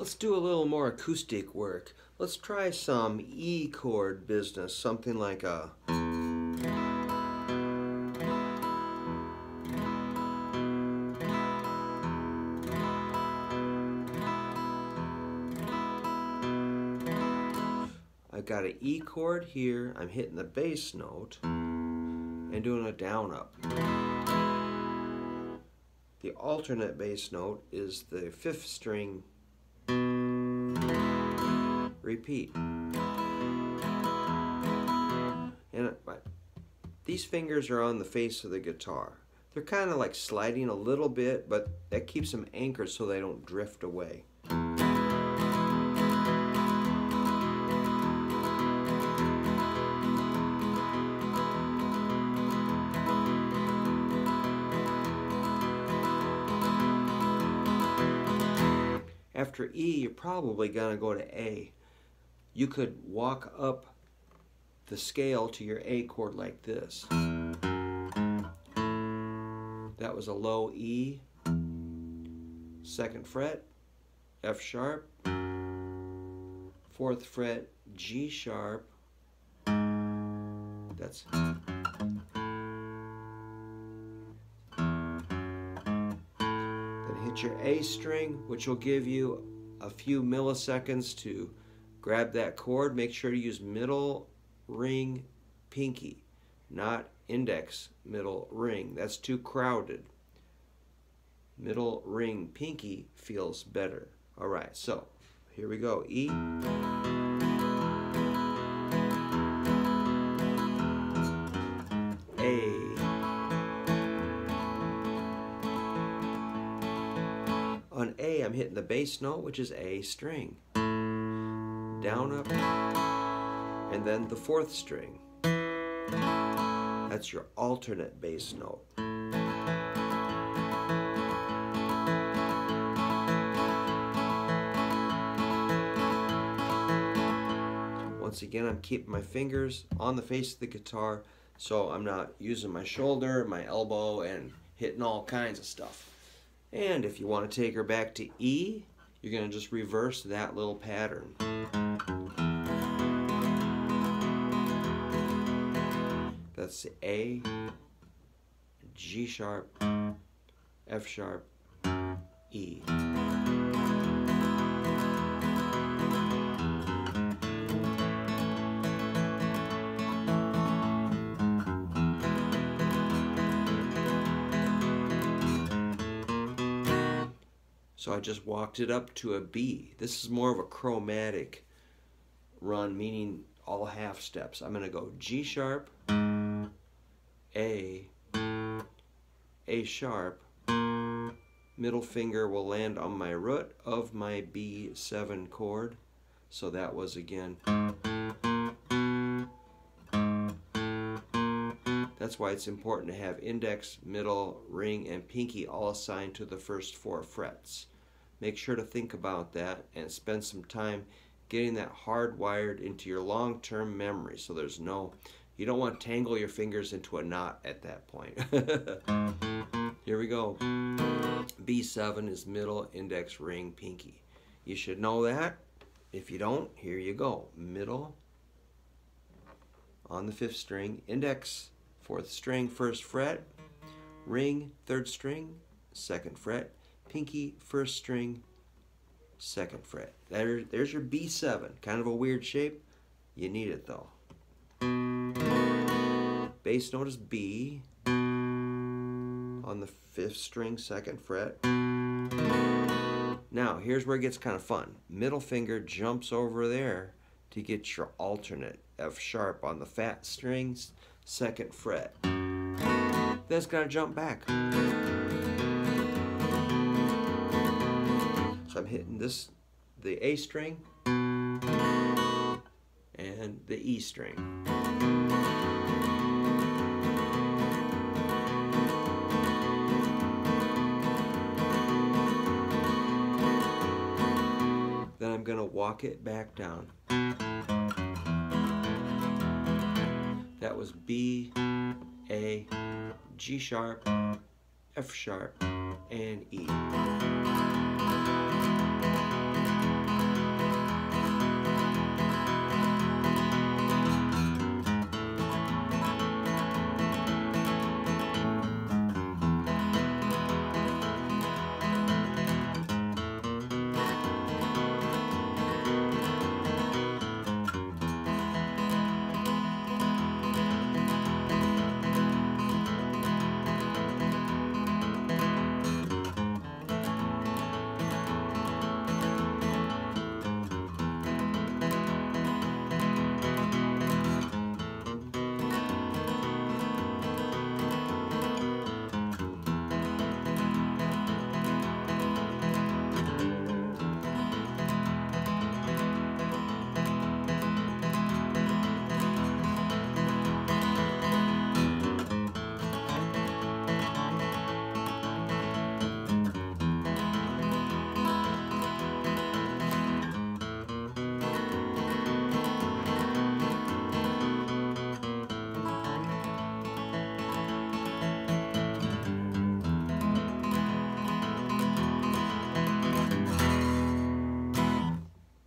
Let's do a little more acoustic work. Let's try some E chord business, something like a I've got an E chord here, I'm hitting the bass note and doing a down up. The alternate bass note is the fifth string repeat. And uh, these fingers are on the face of the guitar. They're kind of like sliding a little bit, but that keeps them anchored so they don't drift away. After E, you're probably going to go to A. You could walk up the scale to your A chord like this. That was a low E, second fret, F sharp, fourth fret, G sharp. That's your A string, which will give you a few milliseconds to grab that chord. Make sure to use middle ring pinky, not index middle ring. That's too crowded. Middle ring pinky feels better. All right, so here we go. E. I'm hitting the bass note, which is A string. Down, up, and then the fourth string. That's your alternate bass note. Once again, I'm keeping my fingers on the face of the guitar so I'm not using my shoulder, my elbow, and hitting all kinds of stuff. And if you want to take her back to E, you're going to just reverse that little pattern. That's A, G sharp, F sharp, E. So I just walked it up to a B. This is more of a chromatic run, meaning all half steps. I'm going to go G sharp, A, A sharp, middle finger will land on my root of my B7 chord. So that was again. That's why it's important to have index, middle, ring, and pinky all assigned to the first four frets. Make sure to think about that and spend some time getting that hardwired into your long-term memory so there's no, you don't want to tangle your fingers into a knot at that point. Here we go. B7 is middle, index, ring, pinky. You should know that. If you don't, here you go. Middle on the fifth string, index, fourth string, first fret, ring, third string, second fret, pinky, first string, second fret. There, there's your B7. Kind of a weird shape. You need it though. Bass note is B on the fifth string, second fret. Now, here's where it gets kind of fun. Middle finger jumps over there to get your alternate F sharp on the fat strings, second fret. Then it's to jump back. So I'm hitting this, the A string and the E string. Then I'm going to walk it back down. That was B, A, G sharp, F sharp, and E.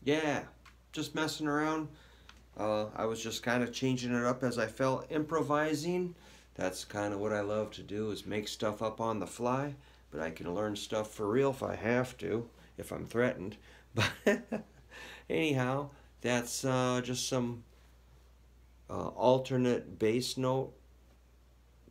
Yeah, just messing around. Uh, I was just kind of changing it up as I felt, improvising. That's kind of what I love to do is make stuff up on the fly, but I can learn stuff for real if I have to, if I'm threatened. But anyhow, that's uh, just some uh, alternate bass note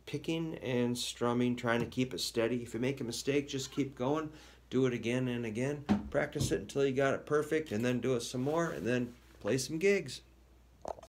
picking and strumming, trying to keep it steady. If you make a mistake, just keep going. Do it again and again. Practice it until you got it perfect, and then do it some more, and then play some gigs.